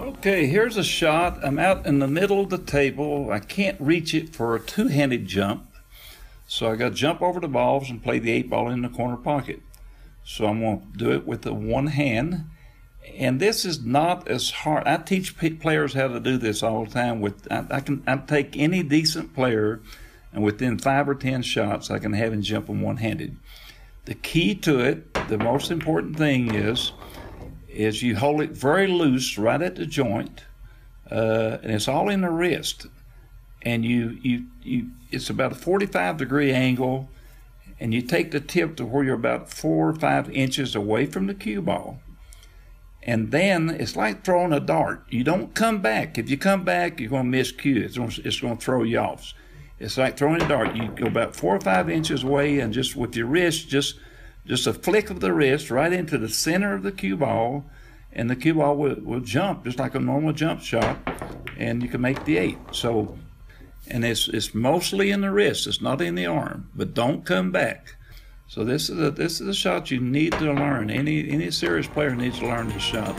Okay, here's a shot. I'm out in the middle of the table. I can't reach it for a two-handed jump. So I got to jump over the balls and play the eight ball in the corner pocket. So I'm going to do it with the one hand. And this is not as hard. I teach players how to do this all the time. With I, I can I take any decent player, and within five or ten shots, I can have him jump them one-handed. The key to it, the most important thing is, is you hold it very loose right at the joint, uh, and it's all in the wrist. And you, you, you, it's about a 45 degree angle, and you take the tip to where you're about four or five inches away from the cue ball. And then it's like throwing a dart. You don't come back. If you come back, you're going to miscue. It's going to, it's going to throw you off. It's like throwing a dart. You go about four or five inches away, and just with your wrist, just just a flick of the wrist right into the center of the cue ball, and the cue ball will, will jump just like a normal jump shot, and you can make the eight. So, and it's it's mostly in the wrist. It's not in the arm. But don't come back. So this is a this is a shot you need to learn. Any any serious player needs to learn this shot.